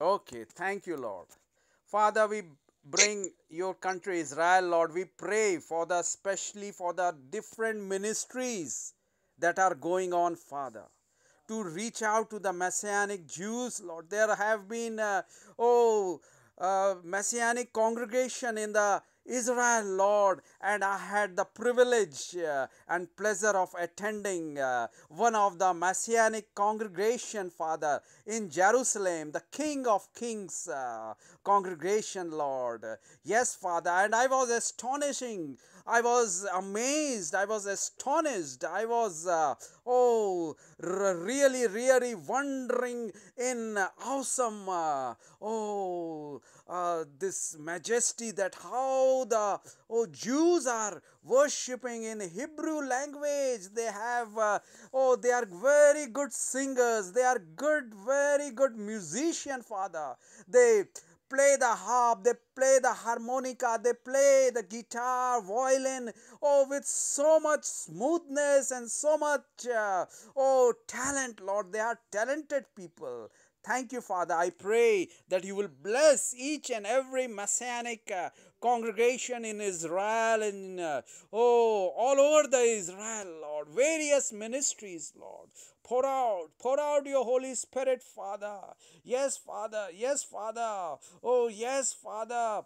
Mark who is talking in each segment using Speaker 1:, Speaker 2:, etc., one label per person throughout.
Speaker 1: Okay, thank you, Lord. Father, we bring your country Israel, Lord. We pray for the especially for the different ministries that are going on, Father. To reach out to the Messianic Jews, Lord. There have been, uh, oh, uh, Messianic congregation in the Israel, Lord, and I had the privilege uh, and pleasure of attending uh, one of the Messianic congregation, Father, in Jerusalem, the King of Kings uh, congregation, Lord. Yes, Father, and I was astonishing. I was amazed. I was astonished. I was, uh, oh, really, really wondering in awesome, uh, oh, uh, this majesty that how the oh Jews are worshipping in Hebrew language. They have uh, oh they are very good singers. They are good, very good musician, Father. They play the harp, they play the harmonica, they play the guitar, violin, oh, with so much smoothness and so much, uh, oh, talent, Lord. They are talented people. Thank you, Father. I pray that you will bless each and every messianic uh, congregation in Israel and uh, oh, all over the Israel, Lord. Various ministries, Lord. Pour out, pour out your Holy Spirit, Father. Yes, Father. Yes, Father. Oh, yes, Father.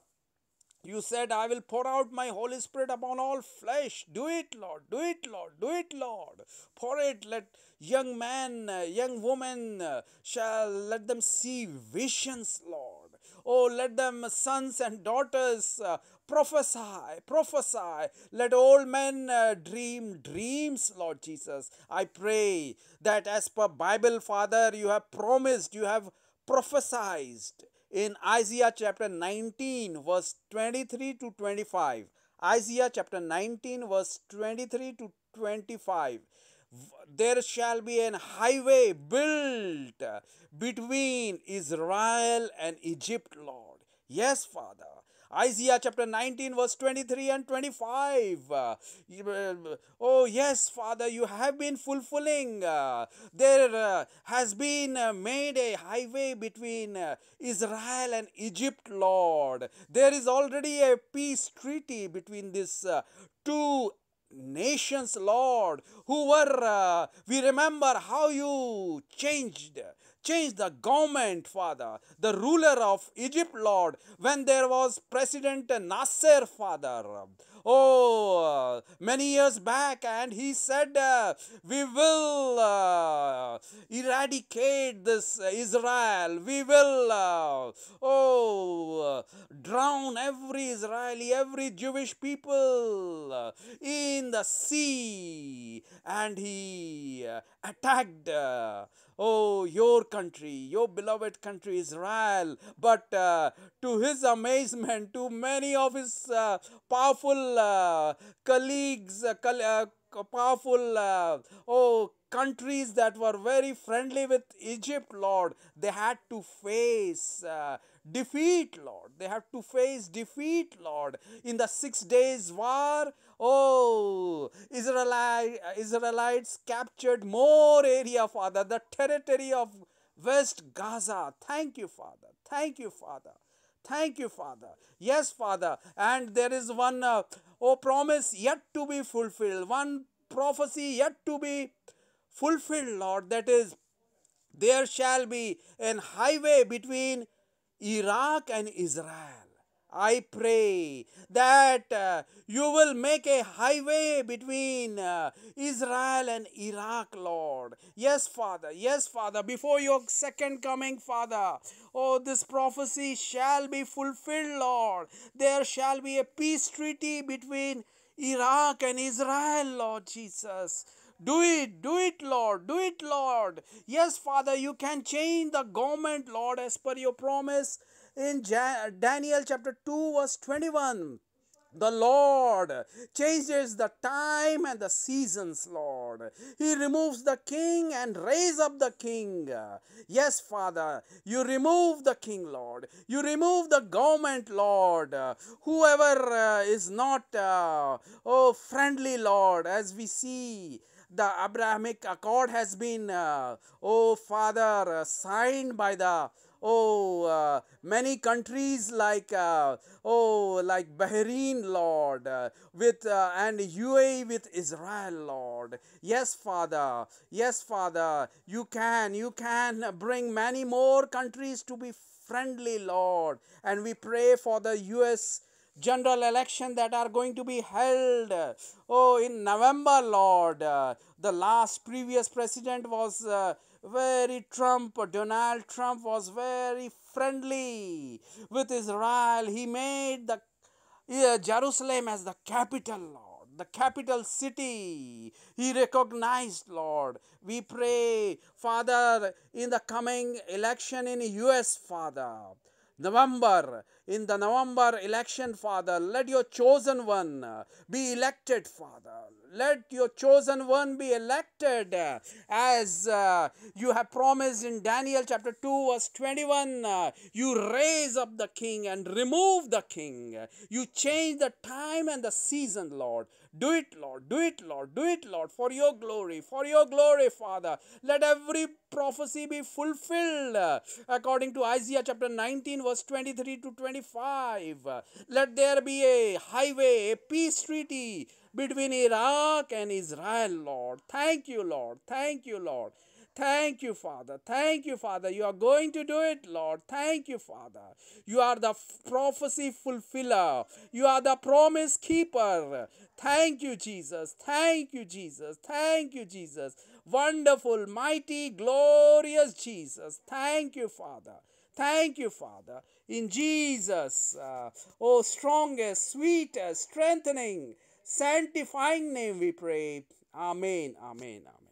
Speaker 1: You said, I will pour out my Holy Spirit upon all flesh. Do it, Lord. Do it, Lord. Do it, Lord. Pour it. Let young men, uh, young women uh, shall let them see visions, Lord. Oh, let them, sons and daughters, uh, prophesy, prophesy. Let old men uh, dream dreams, Lord Jesus. I pray that as per Bible, Father, you have promised, you have prophesied in Isaiah chapter 19, verse 23 to 25. Isaiah chapter 19, verse 23 to 25. There shall be an highway built between Israel and Egypt, Lord. Yes, Father. Isaiah chapter 19, verse 23 and 25. Uh, oh, yes, Father, you have been fulfilling. Uh, there uh, has been made a highway between Israel and Egypt, Lord. There is already a peace treaty between these two nations, Lord, who were, uh, we remember how you changed Change the government, Father, the ruler of Egypt, Lord, when there was President Nasser, Father. Oh, many years back, and he said, uh, We will uh, eradicate this Israel. We will, uh, oh, drown every Israeli, every Jewish people in the sea. And he attacked Oh, your country, your beloved country, Israel. But uh, to his amazement, to many of his uh, powerful uh, colleagues, uh, uh, powerful, uh, oh, countries that were very friendly with Egypt, Lord, they had to face defeat, Lord. They had to face defeat, Lord. In the six days war, oh, Israelite, Israelites captured more area, Father, the territory of West Gaza. Thank you, Father. Thank you, Father. Thank you, Father. Yes, Father. And there is one, uh, oh, promise yet to be fulfilled, one prophecy yet to be fulfilled, Lord. That is, there shall be an highway between Iraq and Israel. I pray that uh, you will make a highway between uh, Israel and Iraq, Lord. Yes, Father. Yes, Father. Before your second coming, Father. Oh, this prophecy shall be fulfilled, Lord. There shall be a peace treaty between Iraq and Israel, Lord Jesus. Do it, do it, Lord, do it, Lord. Yes, Father, you can change the government, Lord, as per your promise in Daniel chapter 2, verse 21 the Lord changes the time and the seasons, Lord. He removes the king and raise up the king. Yes, Father, you remove the king, Lord. You remove the government, Lord. Whoever uh, is not, uh, oh, friendly, Lord, as we see the Abrahamic Accord has been, uh, oh Father, uh, signed by the oh, uh, many countries like, uh, oh, like Bahrain, Lord, uh, with uh, and UAE with Israel, Lord. Yes, Father. Yes, Father. You can, you can bring many more countries to be friendly, Lord. And we pray for the U.S general election that are going to be held oh in november lord uh, the last previous president was uh, very Trump, Donald Trump was very friendly with Israel. He made the yeah, Jerusalem as the capital, Lord, the capital city. He recognized, Lord. We pray, Father, in the coming election in US, Father. November, in the November election, Father, let your chosen one be elected, Father. Let your chosen one be elected as uh, you have promised in Daniel chapter 2, verse 21. Uh, you raise up the king and remove the king. You change the time and the season, Lord. Do it, Lord. Do it, Lord. Do it, Lord, for your glory. For your glory, Father. Let every prophecy be fulfilled according to Isaiah chapter 19, verse 23 to 25. Let there be a highway, a peace treaty between Iraq and Israel, Lord. Thank you, Lord. Thank you, Lord. Thank you, Father. Thank you, Father. You are going to do it, Lord. Thank you, Father. You are the prophecy fulfiller. You are the promise keeper. Thank you, Jesus. Thank you, Jesus. Thank you, Jesus. Wonderful, mighty, glorious Jesus. Thank you, Father. Thank you, Father. In Jesus, uh, oh, strongest, sweetest, strengthening, sanctifying name we pray. Amen. Amen. Amen.